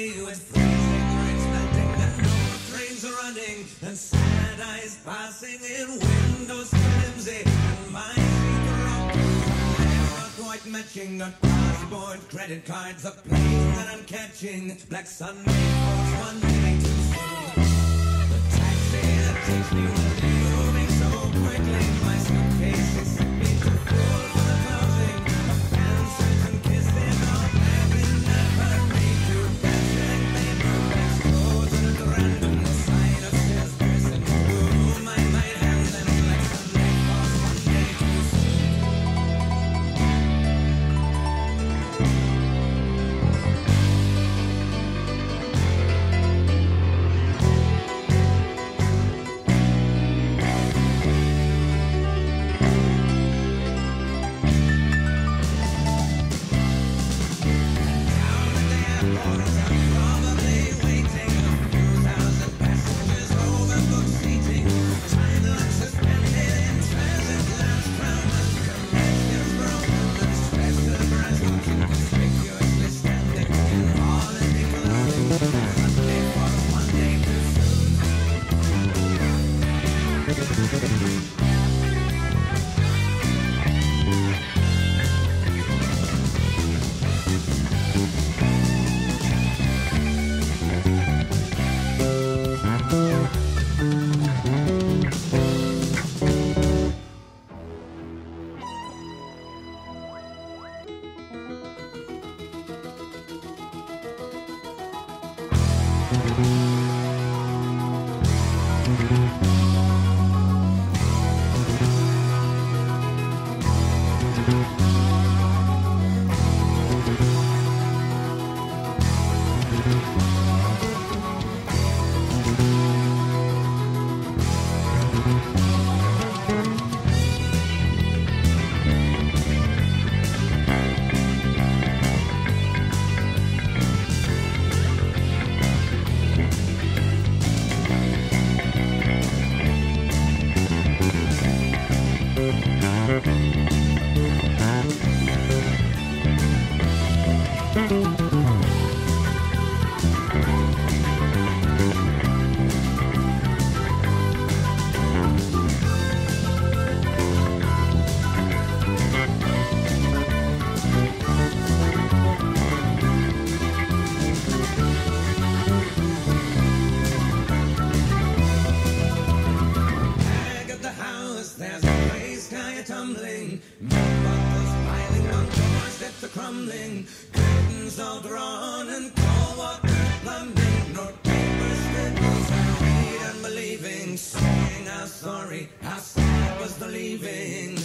a Monday with freezing rains melting and no trains are running and sad eyes passing in windows flimsy and my secret rock white matching. The passport credit cards the plane that I'm catching. Black Sunday falls one day too soon the taxi that takes me will be moving so quickly my suitcase is Back crumbling. Curtains all drawn and cold water plumbing. No paper scribbles I sorry, how sad was the leaving.